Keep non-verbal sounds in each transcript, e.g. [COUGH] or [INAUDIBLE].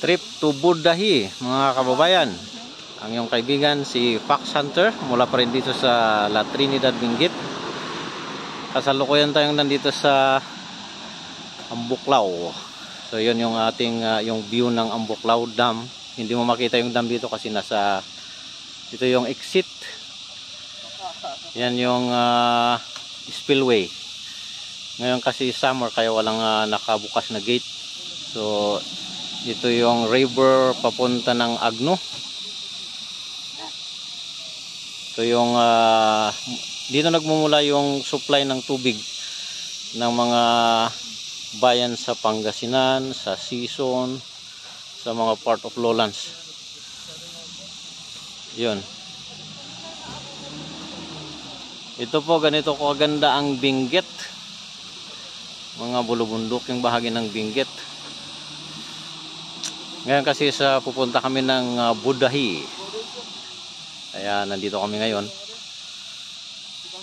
Trip to Budahi, mga kababayan. Ang iyong kaibigan si Fox Hunter mula pa rin dito sa La Trinidad Benguet. Kasalukuyan tayong nandito sa Ambuklaw. So yun yung ating ah, yung view ng Ambuklaw Dam. Hindi mo makita yung dam dito kasi nasa dito yung exit. Yan yung ah, spillway. Ngayon kasi summer kaya walang ah, nakabukas na gate. So dito yung river papunta ng Agno. Ito yung ah, dito nagmumula yung supply ng tubig ng mga bayan sa Pangasinan, sa Sison, sa mga part of lowlands. Yun. Ito po ganito ko kaganda ang Benguet. Mga bulubundok yung bahagi ng Benguet. Ngayon kasi sa pupunta kami ng ah, Budahi. Kaya nandito kami ngayon.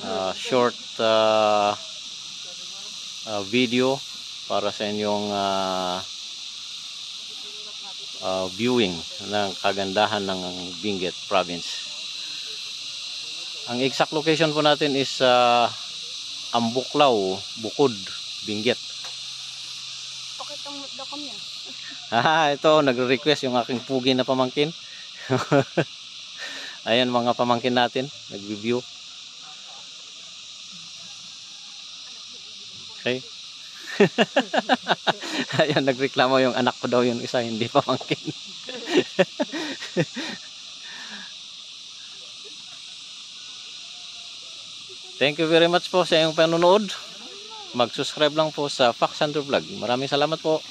Ah, short ah, ah, video para sa inyong ah, ah, viewing ng kagandahan ng Benguet province. Ang exact location po natin is sa Ambuklaw, Bukod, Benguet. Pakita mo daw kami ah. Ah, ito, nagre-request yung aking pugi na pamangkin. [LAUGHS] Ayan mga pamangkin natin, nag-review. Okay. [LAUGHS] Ayan, nagreklamo yung anak ko daw yung isa, hindi pamangkin. [LAUGHS] Thank you very much po sa iyong panonood. Mag-subscribe lang po sa Fox Hunter Vlog. Maraming salamat po.